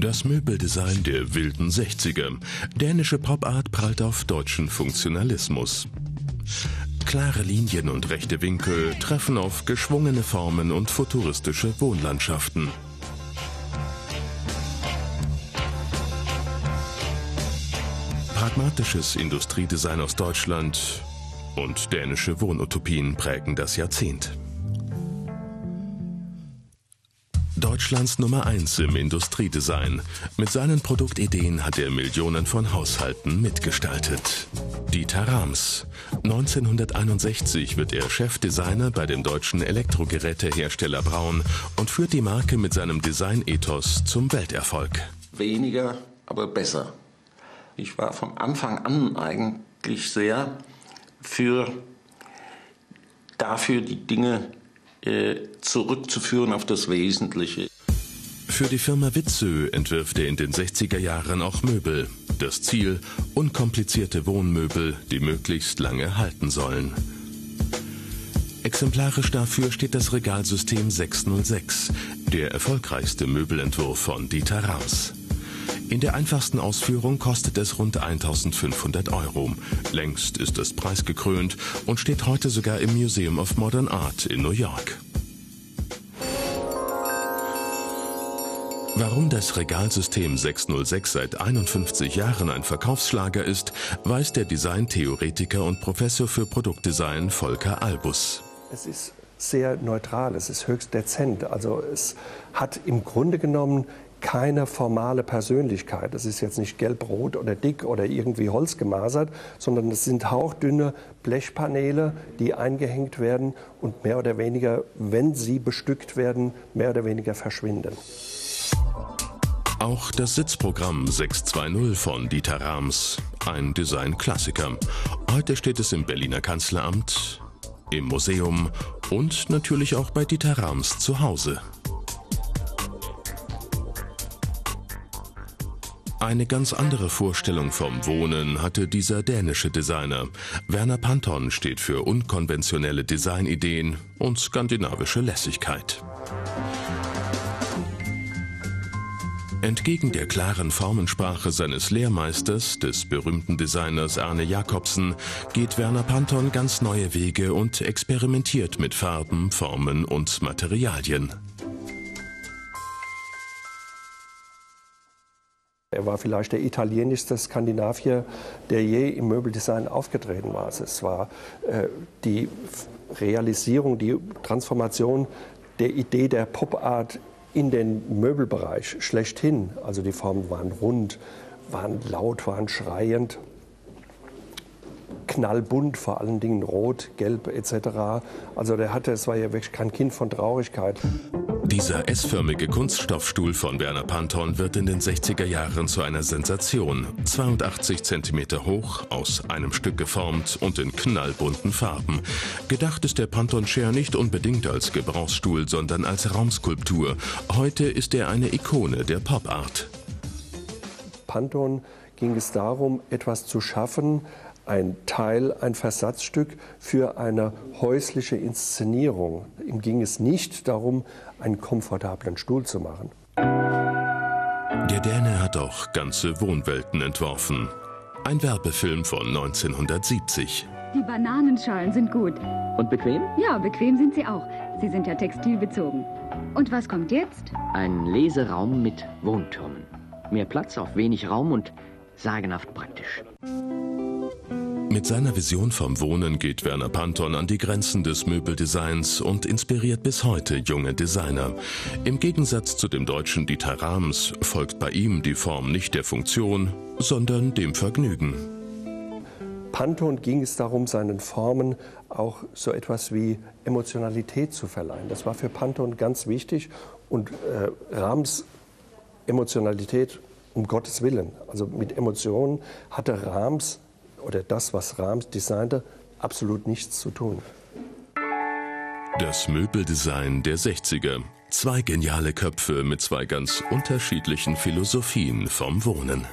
Das Möbeldesign der wilden 60er. Dänische Popart prallt auf deutschen Funktionalismus. Klare Linien und rechte Winkel treffen auf geschwungene Formen und futuristische Wohnlandschaften. Pragmatisches Industriedesign aus Deutschland und dänische Wohnutopien prägen das Jahrzehnt. Deutschlands Nummer 1 im Industriedesign. Mit seinen Produktideen hat er Millionen von Haushalten mitgestaltet. Dieter Rams. 1961 wird er Chefdesigner bei dem deutschen Elektrogerätehersteller Braun und führt die Marke mit seinem Designethos zum Welterfolg. Weniger, aber besser. Ich war von Anfang an eigentlich sehr für dafür die Dinge zurückzuführen auf das Wesentliche. Für die Firma Witzö entwirft er in den 60er Jahren auch Möbel. Das Ziel, unkomplizierte Wohnmöbel, die möglichst lange halten sollen. Exemplarisch dafür steht das Regalsystem 606, der erfolgreichste Möbelentwurf von Dieter Rams. In der einfachsten Ausführung kostet es rund 1500 Euro. Längst ist es preisgekrönt und steht heute sogar im Museum of Modern Art in New York. Warum das Regalsystem 606 seit 51 Jahren ein Verkaufsschlager ist, weiß der Designtheoretiker und Professor für Produktdesign Volker Albus. Es ist sehr neutral, es ist höchst dezent. Also es hat im Grunde genommen keine formale Persönlichkeit. Es ist jetzt nicht gelb, rot oder dick oder irgendwie holzgemasert, sondern es sind hauchdünne Blechpaneele, die eingehängt werden und mehr oder weniger, wenn sie bestückt werden, mehr oder weniger verschwinden. Auch das Sitzprogramm 620 von Dieter Rams, ein Designklassiker. Heute steht es im Berliner Kanzleramt, im Museum und natürlich auch bei Dieter Rams zu Hause. Eine ganz andere Vorstellung vom Wohnen hatte dieser dänische Designer. Werner Panton steht für unkonventionelle Designideen und skandinavische Lässigkeit. Entgegen der klaren Formensprache seines Lehrmeisters, des berühmten Designers Arne Jacobsen, geht Werner Panton ganz neue Wege und experimentiert mit Farben, Formen und Materialien. Er war vielleicht der italienischste Skandinavier, der je im Möbeldesign aufgetreten war. Es war äh, die Realisierung, die Transformation der Idee der Pop-Art in den Möbelbereich schlechthin. Also die Formen waren rund, waren laut, waren schreiend knallbunt, vor allen Dingen rot, gelb etc. Also der hatte, es war ja wirklich kein Kind von Traurigkeit. Dieser S-förmige Kunststoffstuhl von Werner Panton wird in den 60er Jahren zu einer Sensation. 82 cm hoch, aus einem Stück geformt und in knallbunten Farben. Gedacht ist der Panton Chair nicht unbedingt als Gebrauchsstuhl, sondern als Raumskulptur. Heute ist er eine Ikone der Pop-Art. Panton ging es darum, etwas zu schaffen, ein Teil, ein Versatzstück für eine häusliche Inszenierung. Ihm ging es nicht darum, einen komfortablen Stuhl zu machen. Der Däne hat auch ganze Wohnwelten entworfen. Ein Werbefilm von 1970. Die Bananenschalen sind gut. Und bequem? Ja, bequem sind sie auch. Sie sind ja textilbezogen. Und was kommt jetzt? Ein Leseraum mit Wohntürmen. Mehr Platz auf wenig Raum und sagenhaft praktisch. Mit seiner Vision vom Wohnen geht Werner Panton an die Grenzen des Möbeldesigns und inspiriert bis heute junge Designer. Im Gegensatz zu dem deutschen Dieter Rams folgt bei ihm die Form nicht der Funktion, sondern dem Vergnügen. Panton ging es darum, seinen Formen auch so etwas wie Emotionalität zu verleihen. Das war für Panton ganz wichtig und äh, Rams Emotionalität um Gottes Willen. Also mit Emotionen hatte Rams oder das, was Rams designte, absolut nichts zu tun. Das Möbeldesign der 60er. Zwei geniale Köpfe mit zwei ganz unterschiedlichen Philosophien vom Wohnen.